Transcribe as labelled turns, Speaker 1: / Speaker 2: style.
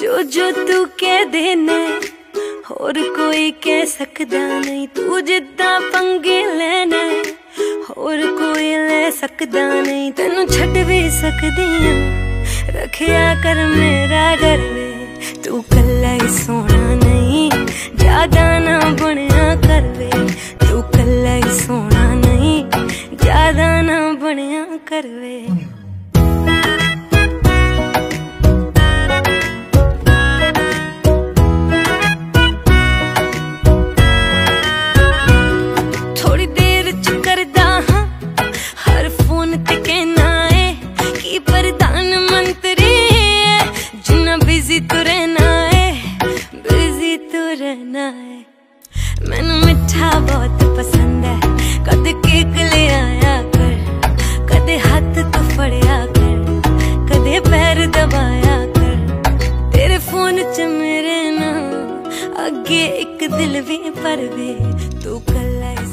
Speaker 1: ਜੋ ਜੋ ਤੂੰ ਕਹਿ ਦੇਣਾ ਹੋਰ ਕੋਈ ਕਹਿ ਸਕਦਾ ਨਹੀਂ। ਤੂੰ ਜਿੱਦਾਂ ਪੰਗੇ ਲੈਣਾ ਹੋਰ ਕੋਈ ਲੈ ਸਕਦਾ ਨਹੀਂ। ਤੈਨੂੰ ਛੱਡ ਵੀ ਸਕਦੀ ਆ ਰੱਖਿਆ ਕਰ ਮੇਰਾ ਡਰ ਵੇ। ਤੂੰ ਕੱਲਾ ਹੀ ਸੋਣਾ ਨਹੀਂ, ਜ਼ਿਆਦਾ ਨਾ ਬਣਿਆ ਕਰਵੇ ਤੂੰ ਕੱਲਾ ਹੀ ਸੋਣਾ ਨਹੀਂ, ਜ਼ਿਆਦਾ ਨਾ ਬਣਿਆ ਕਰਵੇ ਥੋੜੀ ਰਹਿਣਾ ਏ ਮੈਨੂੰ ਮਿੱਠਾ ਬਹੁਤ ਪਸੰਦ ਹੈ ਕਦੇ ਕੇਕ ਲੈ ਆਇਆ ਕਰ ਕਦੇ ਹੱਥ ਤੂੰ ਫੜਿਆ ਕਰ ਕਦੇ ਪੈਰ ਦਬਾਇਆ ਕਰ ਤੇਰੇ ਫੋਨ 'ਚ ਮੇਰੇ ਨਾਂ ਅੱਗੇ ਇੱਕ ਦਿਲ ਵੀ ਪਰਵੇ ਤੂੰ ਕੱਲਾ ਹੀ